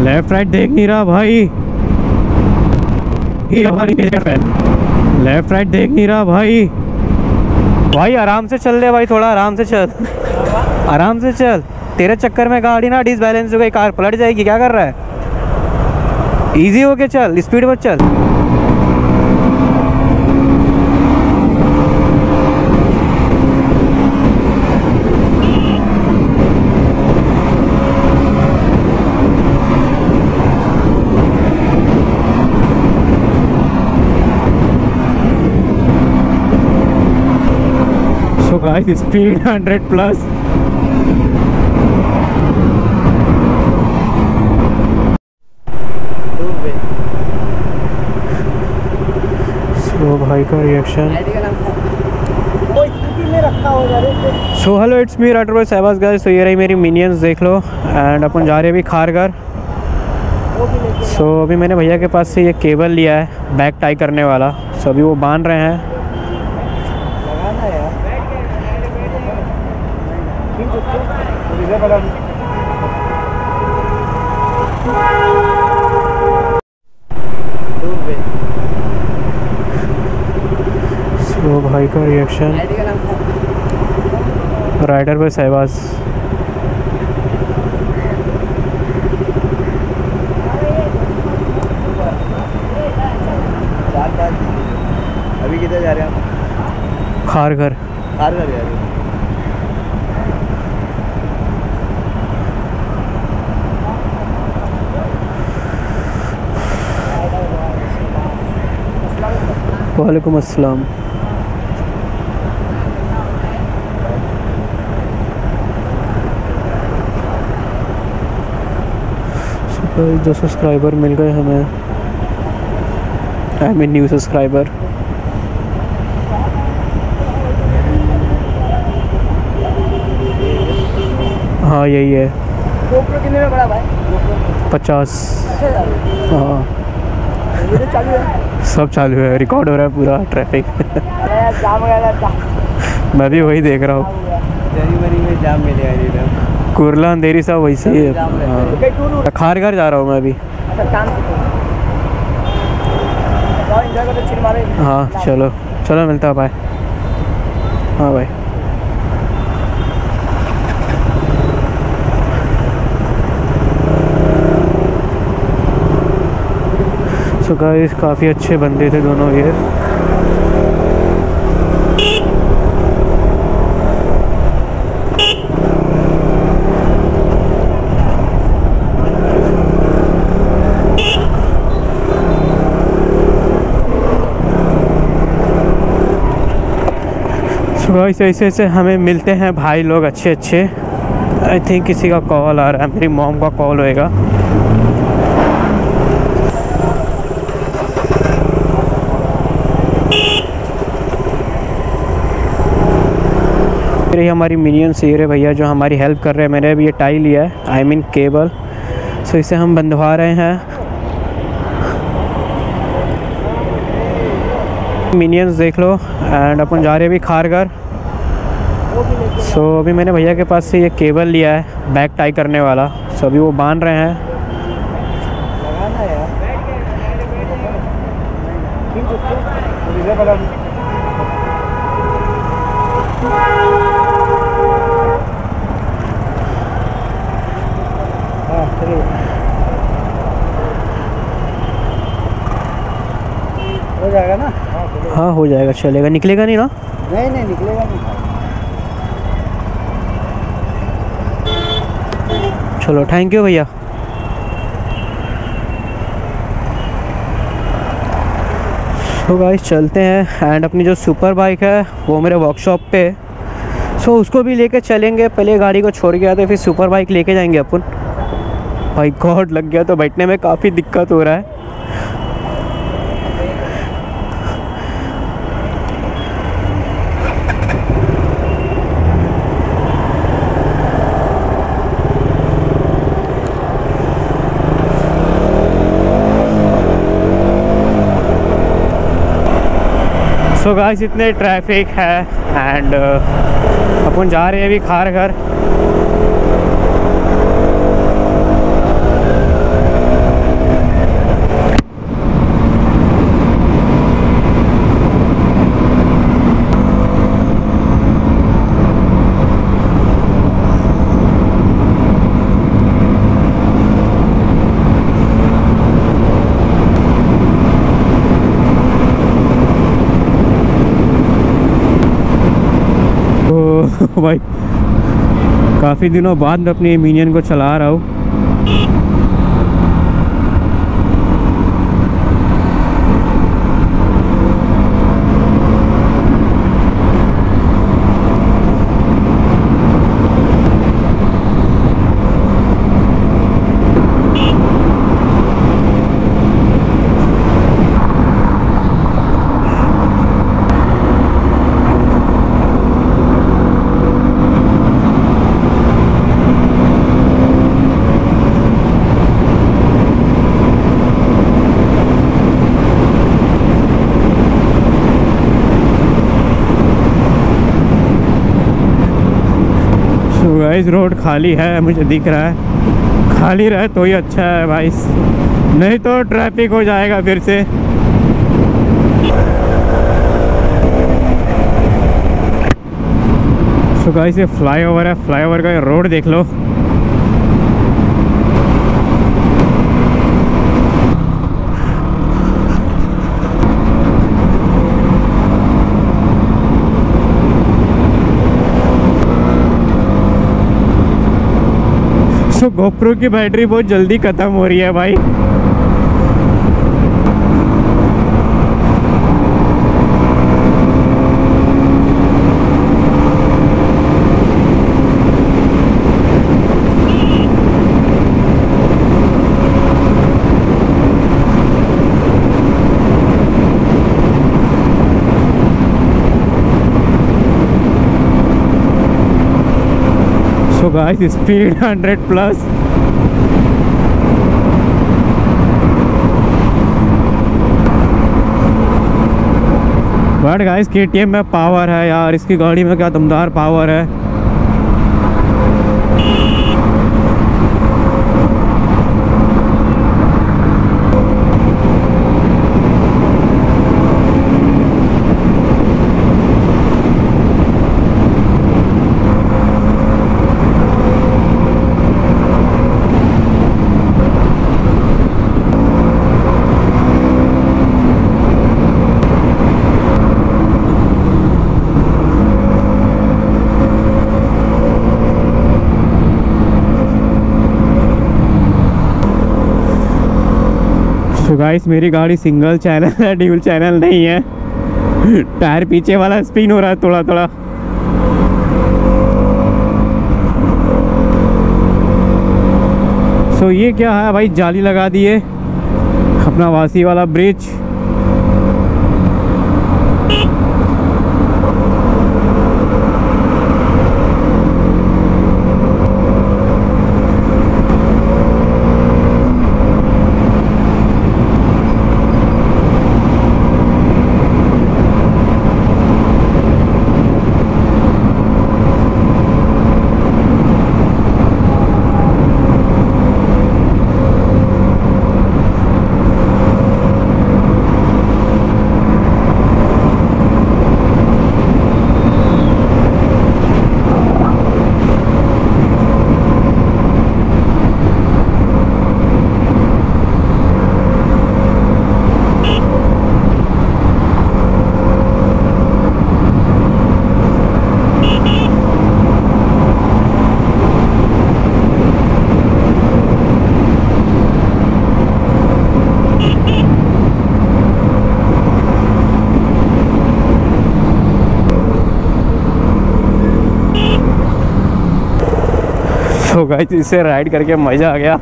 Left right देख नहीं रहा भाई। लेफ़्ट राइट देख नहीं रहा भाई। भाई, आराम से चल ले भाई थोड़ा, आराम से चल। आराम से चल। तेरे चक्कर में गाड़ी ना डिसबैलेंस हो गई, कार पलट जाएगी, क्या कर रहा है? इजी हो के चल स्पीड में चल। Guys, speed 100 plus. So भाई का reaction so hello it's me writer by Shahbaz guys तो ये रही मेरी मिनियंस देख लो. एंड अपन जा रहे हैं अभी खारगर सो so, अभी मैंने भैया के पास से ये केबल लिया है बैक टाई करने वाला. सो so, अभी वो बाँध रहे हैं. सो भाई का रिएक्शन राइडर बाय सहबाज। अभी किधर जा रहे हैं आप? खारगर कार कर जा रहे हैं। वालेकुम अस्सलाम। जो सब्सक्राइबर मिल गए हमें आई मीन न्यू सब्सक्राइबर हाँ यही है। गोप्रो कितने में पड़ा भाई? पचास। हाँ। चालू है? सब चालू है रिकॉर्ड हो रहा है पूरा ट्रैफ़िक मैं भी वही देख रहा हूँ। जनवरी में जाम मिले कुरला अंधेरी सब वैसे ही है। हाँ। है। खारगर जा रहा हूँ मैं अभी। अच्छा हाँ चलो। चलो मिलता है बाय हाँ भाई सो गाइस काफ़ी अच्छे बंदे थे दोनों ये। सो गाइस ऐसे ऐसे हमें मिलते हैं भाई लोग अच्छे अच्छे। आई थिंक किसी का कॉल आ रहा है, मेरी मॉम का कॉल होएगा। फिर ये हमारी मिनियन से रहे भैया जो हमारी हेल्प कर रहे हैं। मैंने अभी ये टाई लिया है आई मीन केबल सो इसे हम बंधवा रहे हैं। मिनियंस देख लो एंड अपन जा रहे हैं अभी खारगर सो so, अभी मैंने भैया के पास से ये केबल लिया है बैक टाई करने वाला। सो so, अभी वो बाँध रहे हैं। लगाना है है हाँ चलिए हो जाएगा ना हाँ चलिए हाँ जाएगा चलेगा। निकलेगा नहीं ना? नहीं नहीं निकलेगा नहीं। चलो थैंक यू भैया। तो गाइस चलते हैं एंड अपनी जो सुपर बाइक है वो मेरे वर्कशॉप पे सो उसको भी लेके चलेंगे पहले गाड़ी को छोड़ के आते फिर सुपर बाइक लेके जाएँगे अपन। भाई गॉड लग गया तो बैठने में काफ़ी दिक्कत हो रहा है। सो गाइस इतने ट्रैफ़िक है एंड अपन जा रहे हैं अभी खार घर देखो भाई। काफ़ी दिनों बाद मैं अपनी मिनियन को चला रहा हूँ। गाइस रोड खाली है, मुझे दिख रहा है। खाली रहे तो ही अच्छा है भाई। नहीं तो ट्रैफ़िक हो जाएगा फिर से। सो गाइस ये फ्लाईओवर है फ्लाईओवर का रोड देख लो। सो गोप्रो की बैटरी बहुत जल्दी ख़त्म हो रही है भाई। Guys speed 100 plus but guys के में पावर है यार, इसकी गाड़ी में क्या दमदार पावर है? गाइस मेरी गाड़ी सिंगल चैनल है ड्यूल चैनल नहीं है। टायर पीछे वाला स्पिन हो रहा है थोड़ा थोड़ा सो so, ये क्या है भाई जाली लगा दिए। अपना वासी वाला ब्रिज तो गाइस इससे राइड करके मज़ा आ गया।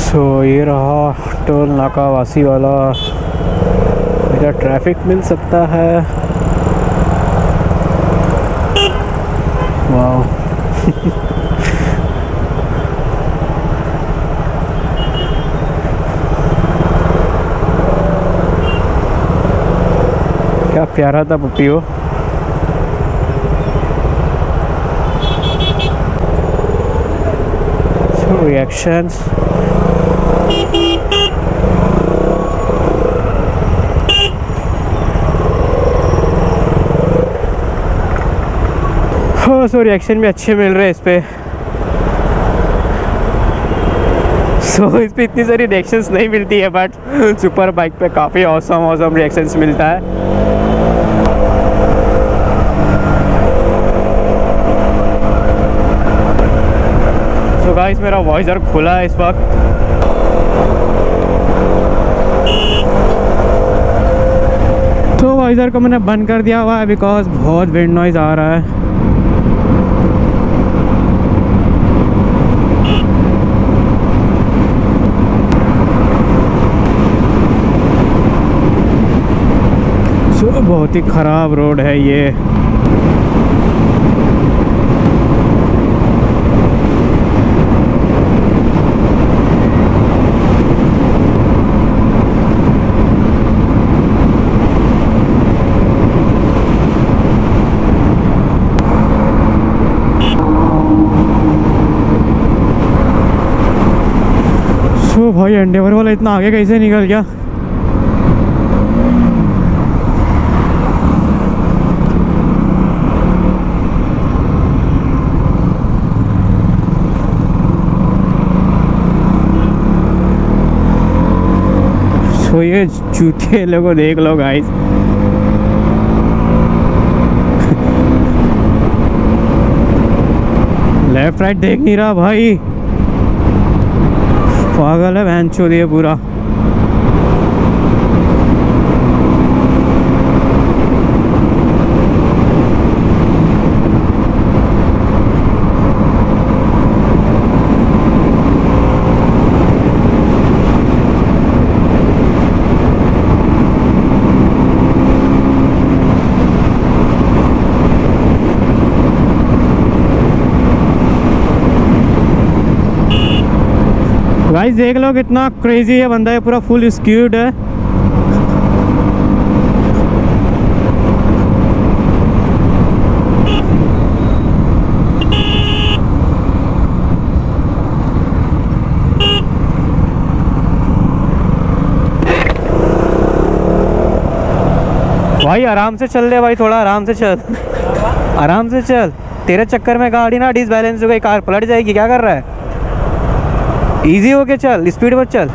सो ये रहा टोल नाका वासी वाला। मेरा ट्रैफ़िक मिल सकता है। वाह क्या प्यारा था पप्पी वो। So reactions हो सो रिएक्शन भी अच्छे मिल रहे हैं इस पे। सो so, इस पर इतनी सारी रिएक्शंस नहीं मिलती है बट सुपर बाइक पे काफ़ी औसम औसम रिएक्शंस मिलता है। गाइस मेरा वॉइसर खुला है इस वक्त। तो वॉइसर को मैंने बंद कर दिया हुआ है बिकॉज़ बहुत विंड नॉइज़ आ रहा है। बहुत ही ख़राब रोड है ये। सो भाई एंडेवर वाला इतना आगे कैसे निकल गया? सो ये चूतिए लोगों, देख लो गाइस लेफ़्ट राइट देख नहीं रहा भाई। पागल है बहन चो दिए पूरा। गाइस देख लो कितना क्रेजी है बंदा, ये पूरा फुल स्क्यूड है। भाई, आराम से चल ले भाई, थोड़ा आराम से चल। आराम से चल। तेरे चक्कर में गाड़ी ना डिसबैलेंस हो गई, कार पलट जाएगी, क्या कर रहा है? इजी हो के चल। स्पीड पर चल।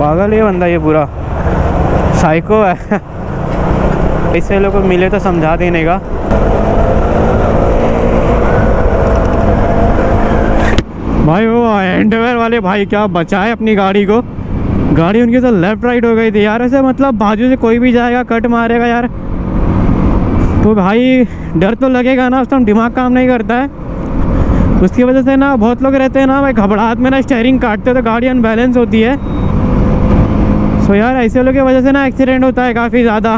पागल ये बंदा ये पूरा। साइको है। ऐसे लोग को मिले तो समझा देने का। भाई वो एंडवेयर वाले भाई, क्या बचाए अपनी गाड़ी को? गाड़ी उनकी तो लेफ़्ट राइट हो गई थी यार। ऐसे मतलब बाजू से कोई भी जाएगा कट मारेगा यार। तो भाई डर तो लगेगा ना उस टाइम दिमाग काम नहीं करता है। उसकी वजह से ना बहुत लोग रहते हैं ना, भाई घबराहट में ना स्टेयरिंग काटते तो गाड़ी अनबैलेंस होती है। सो यार, ऐसे लोगों की वजह से ना एक्सीडेंट होता है काफ़ी ज़्यादा।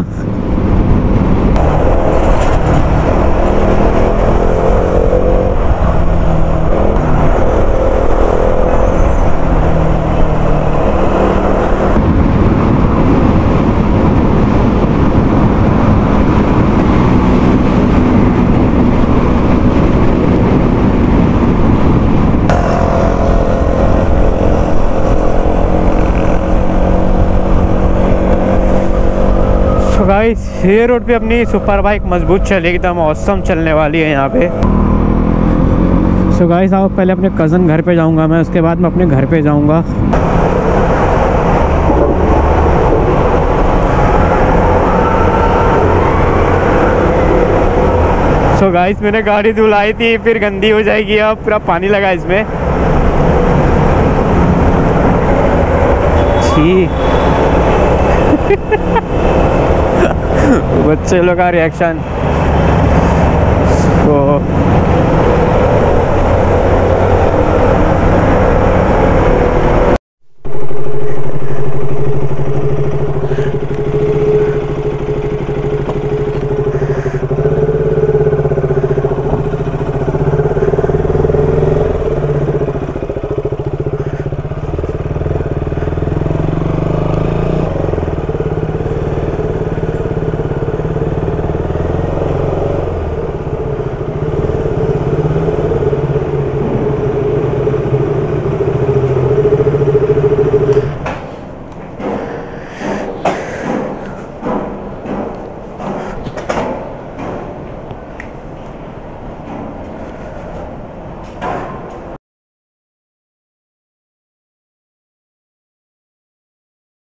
गाइस, ये रोड पे अपनी सुपर बाइक मज़बूत चलेगी एकदम औसम चलने वाली है यहाँ पे। सो गाइस आओ, पहले अपने कज़न घर पे जाऊँगा मैं, उसके बाद मैं अपने घर पे जाऊँगा। सो गाइस मैंने गाड़ी धुलाई थी, फिर गंदी हो जाएगी अब, पूरा पानी लगा इसमें। छी। बच्चे लोग का रिएक्शन तो